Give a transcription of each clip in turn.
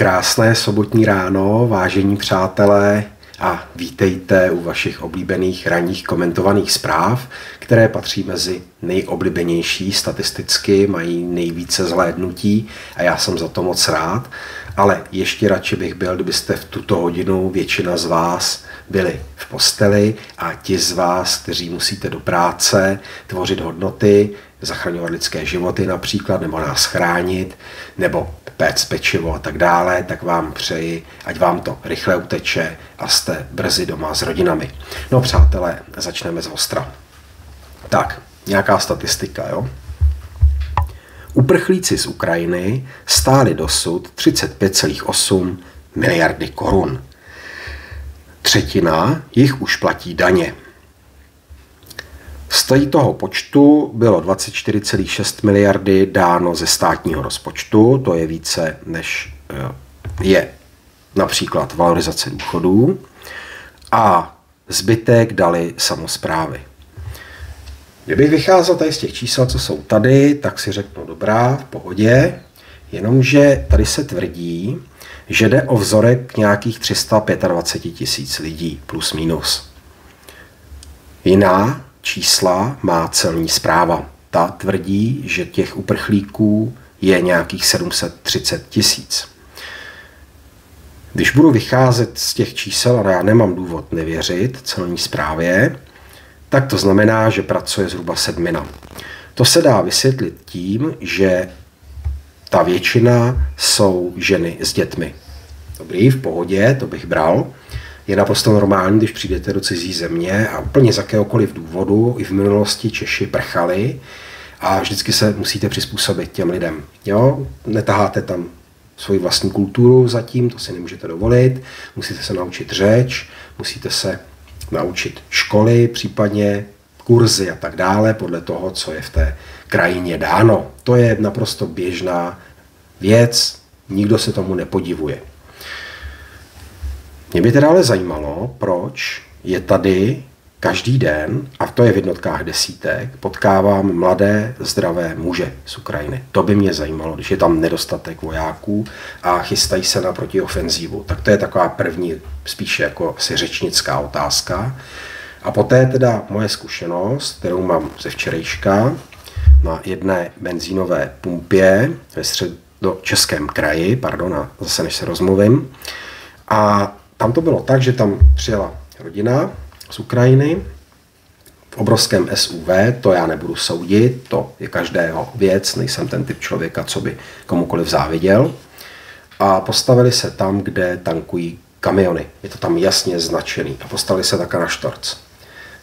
Krásné sobotní ráno, vážení přátelé, a vítejte u vašich oblíbených ranních komentovaných zpráv, které patří mezi nejoblíbenější. Statisticky, mají nejvíce zhlédnutí a já jsem za to moc rád, ale ještě radši bych byl, kdybyste v tuto hodinu většina z vás byli v posteli a ti z vás, kteří musíte do práce tvořit hodnoty, zachraňovat lidské životy například, nebo nás chránit, nebo péct pečivo a tak dále, tak vám přeji, ať vám to rychle uteče a jste brzy doma s rodinami. No přátelé, začneme z ostra. Tak, nějaká statistika, jo? Uprchlíci z Ukrajiny stáli dosud 35,8 miliardy korun. Třetina jich už platí daně. Z toho počtu bylo 24,6 miliardy dáno ze státního rozpočtu, to je více než eh, je například valorizace důchodů, a zbytek dali samozprávy. Kdybych vycházel tady z těch čísel, co jsou tady, tak si řeknu dobrá, v pohodě, jenomže tady se tvrdí, že jde o vzorek nějakých 325 tisíc lidí, plus minus. Jiná čísla má celní zpráva. Ta tvrdí, že těch uprchlíků je nějakých 730 tisíc. Když budu vycházet z těch čísel, a já nemám důvod nevěřit celní zprávě, tak to znamená, že pracuje zhruba sedmina. To se dá vysvětlit tím, že ta většina jsou ženy s dětmi. Dobrý, v pohodě, to bych bral je naprosto normální, když přijdete do cizí země a úplně z jakéhokoliv důvodu, i v minulosti Češi prchali a vždycky se musíte přizpůsobit těm lidem. Jo? Netaháte tam svoji vlastní kulturu zatím, to si nemůžete dovolit, musíte se naučit řeč, musíte se naučit školy, případně kurzy a tak dále, podle toho, co je v té krajině dáno. To je naprosto běžná věc, nikdo se tomu nepodivuje. Mě by teda ale zajímalo, proč je tady každý den, a to je v jednotkách desítek, potkávám mladé, zdravé muže z Ukrajiny. To by mě zajímalo, když je tam nedostatek vojáků a chystají se na protiofenzívu. Tak to je taková první, spíše jako si řečnická otázka. A poté teda moje zkušenost, kterou mám ze včerejška, na jedné benzínové pumpě ve středo českém kraji, pardon, a zase než se rozmluvím. A tam to bylo tak, že tam přijela rodina z Ukrajiny v obrovském SUV, to já nebudu soudit, to je každého věc, nejsem ten typ člověka, co by komukoliv záviděl. A postavili se tam, kde tankují kamiony. Je to tam jasně značený. A postavili se také na štorc.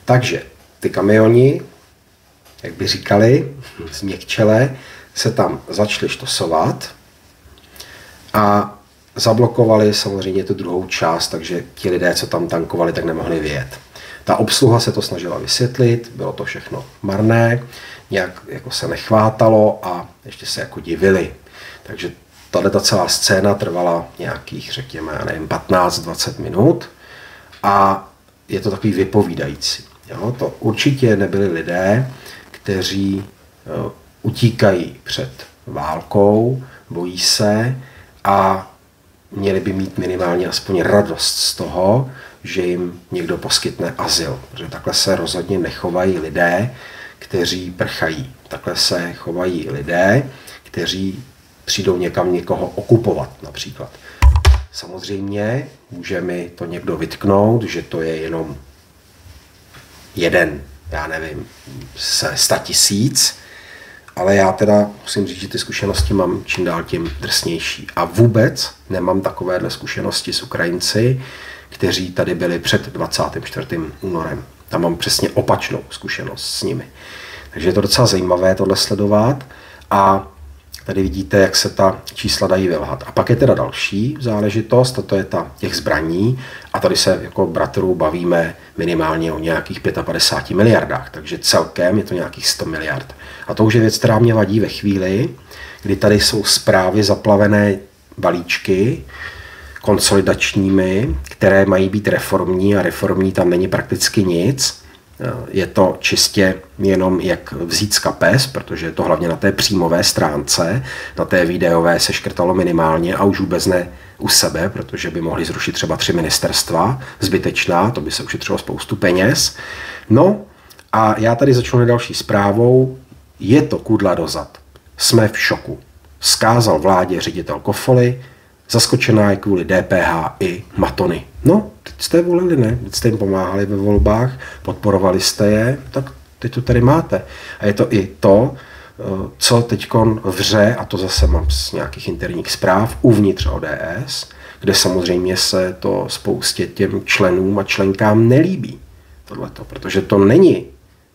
Takže ty kamiony, jak by říkali, změkčele, se tam začaly štosovat a zablokovali samozřejmě tu druhou část, takže ti lidé, co tam tankovali, tak nemohli vyjet. Ta obsluha se to snažila vysvětlit, bylo to všechno marné, nějak jako se nechvátalo a ještě se jako divili. Takže tahle ta celá scéna trvala nějakých, řekněme, já nevím, 15-20 minut a je to takový vypovídající. Jo? To určitě nebyli lidé, kteří uh, utíkají před válkou, bojí se a měli by mít minimálně aspoň radost z toho, že jim někdo poskytne azyl. Protože takhle se rozhodně nechovají lidé, kteří prchají. Takhle se chovají lidé, kteří přijdou někam někoho okupovat například. Samozřejmě může mi to někdo vytknout, že to je jenom jeden, já nevím, se sta tisíc, ale já teda musím říct, že ty zkušenosti mám čím dál tím drsnější. A vůbec nemám takovéhle zkušenosti s Ukrajinci, kteří tady byli před 24. únorem. Tam mám přesně opačnou zkušenost s nimi. Takže je to docela zajímavé tohle sledovat a tady vidíte, jak se ta čísla dají vylhat. A pak je teda další záležitost, a to je ta těch zbraní. A tady se jako bratrů bavíme minimálně o nějakých 55 miliardách, takže celkem je to nějakých 100 miliard. A to už je věc, která mě vadí ve chvíli, kdy tady jsou zprávy zaplavené balíčky konsolidačními, které mají být reformní a reformní tam není prakticky nic. Je to čistě jenom jak vzít z kapes, protože je to hlavně na té příjmové stránce, na té videové se škrtalo minimálně a už vůbec ne u sebe, protože by mohli zrušit třeba tři ministerstva, zbytečná, to by se ušetřilo spoustu peněz. No a já tady začnu další zprávou. Je to kudla dozad. Jsme v šoku. Skázal vládě ředitel Kofoly, zaskočená je kvůli DPH i Matony. No, teď jste volili, ne? Teď jste jim pomáhali ve volbách, podporovali jste je, tak teď to tady máte. A je to i to, eh, co teď vře, a to zase mám z nějakých interních zpráv, uvnitř ODS, kde samozřejmě se to spoustě těm členům a členkám nelíbí. Tohleto, protože to není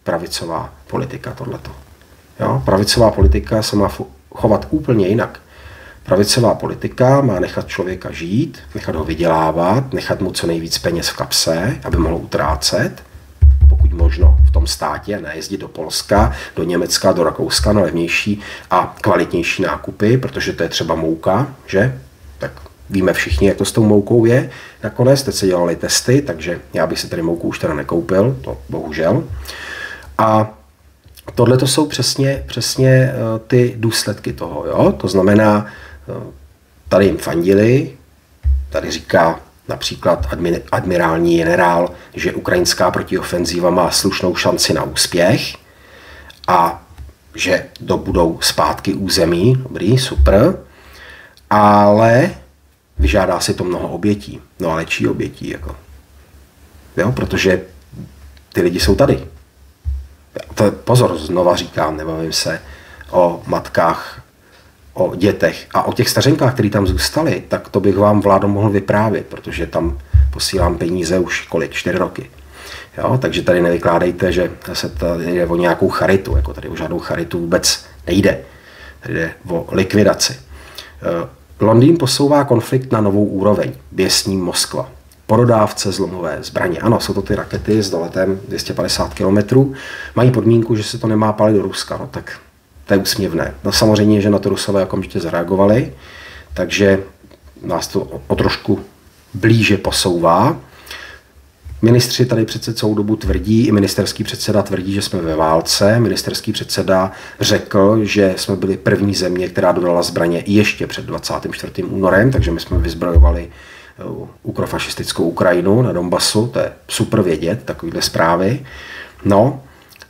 pravicová politika tohleto. Jo? Pravicová politika se má chovat úplně jinak. Pravicová politika má nechat člověka žít, nechat ho vydělávat, nechat mu co nejvíc peněz v kapse, aby mohl utrácet, pokud možno v tom státě, ne jezdit do Polska, do Německa, do Rakouska na levnější a kvalitnější nákupy, protože to je třeba mouka, že? Tak víme všichni, jak to s tou moukou je. Nakonec teď se dělali testy, takže já bych si tady mouku už teda nekoupil, to bohužel. A tohle to jsou přesně, přesně eh, ty důsledky toho. Jo? To znamená, Tady jim fandili, tady říká například admirální generál, že ukrajinská protiofenzíva má slušnou šanci na úspěch a že dobudou zpátky území, dobrý, super, ale vyžádá si to mnoho obětí. No ale čí obětí? Jako? Jo, protože ty lidi jsou tady. To, pozor, znova říkám, nebavím se o matkách o dětech a o těch stařenkách, které tam zůstaly, tak to bych vám vládo mohl vyprávět, protože tam posílám peníze už kolik, čtyři roky. Jo, takže tady nevykládejte, že se tady jde o nějakou charitu, jako tady o žádnou charitu vůbec nejde. Tady jde o likvidaci. Eh, Londýn posouvá konflikt na novou úroveň, běsní Moskva. Porodávce zlomové zbraně. Ano, jsou to ty rakety s doletem 250 km. Mají podmínku, že se to nemá palit do Ruska. No tak to je úsměvné. No samozřejmě, že na to Rusové okamžitě zareagovali, takže nás to o trošku blíže posouvá. Ministři tady přece celou dobu tvrdí, i ministerský předseda tvrdí, že jsme ve válce. Ministerský předseda řekl, že jsme byli první země, která dodala zbraně ještě před 24. únorem, takže my jsme vyzbrojovali eh, ukrofašistickou Ukrajinu na Donbasu, to je super vědět, takovýhle zprávy. No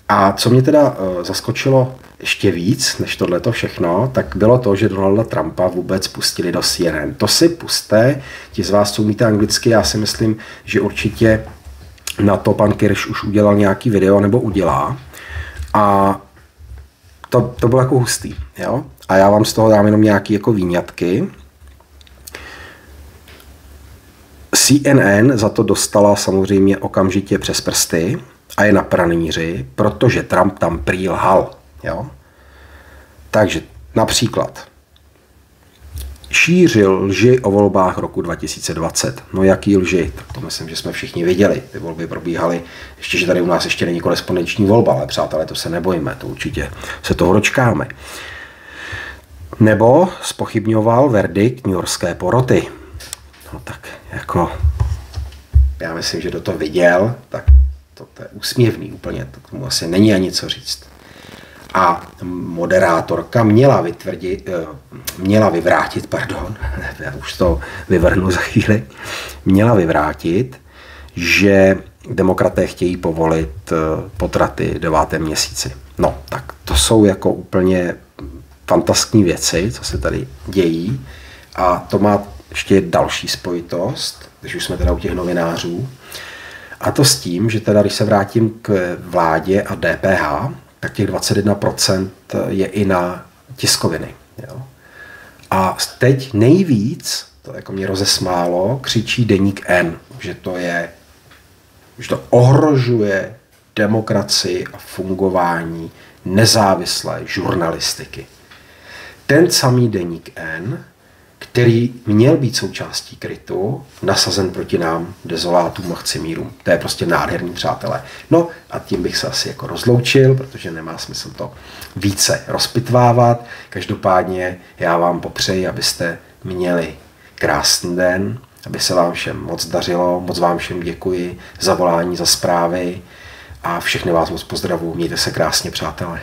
a co mě teda uh, zaskočilo ještě víc než tohleto všechno, tak bylo to, že Donalda Trumpa vůbec pustili do CNN. To si puste, ti z vás, co umíte anglicky, já si myslím, že určitě na to pan Kirsch už udělal nějaký video nebo udělá. A to, to bylo jako hustý. Jo? A já vám z toho dám jenom nějaké jako výňatky. CNN za to dostala samozřejmě okamžitě přes prsty a je na praníři, protože Trump tam prý lhal. Jo? Takže například šířil lži o volbách roku 2020. No jaký lži? Tak to myslím, že jsme všichni viděli. Ty volby probíhaly, ještě, že tady u nás ještě není korespondenční volba, ale přátelé, to se nebojíme, to určitě se toho dočkáme. Nebo spochybňoval verdikt New Yorkské poroty. No tak jako, já myslím, že kdo to viděl, tak to, to je úsměvný úplně, to k tomu asi není ani co říct a moderátorka měla vytvrdit, eh, měla vyvrátit, pardon, já už to vyvrhnu za chvíli, měla vyvrátit, že demokraté chtějí povolit eh, potraty devátém měsíci. No, tak to jsou jako úplně fantastické věci, co se tady dějí. A to má ještě další spojitost, když už jsme teda u těch novinářů. A to s tím, že teda, když se vrátím k vládě a DPH, tak těch 21% je i na tiskoviny. Jo. A teď nejvíc, to jako mě rozesmálo, křičí deník N, že to je, že to ohrožuje demokracii a fungování nezávislé žurnalistiky. Ten samý deník N který měl být součástí krytu, nasazen proti nám, dezolátům a chcimírům. To je prostě nádherný, přátelé. No a tím bych se asi jako rozloučil, protože nemá smysl to více rozpitvávat. Každopádně já vám popřeji, abyste měli krásný den, aby se vám všem moc dařilo, moc vám všem děkuji za volání, za zprávy a všechny vás moc pozdravu. Mějte se krásně, přátelé.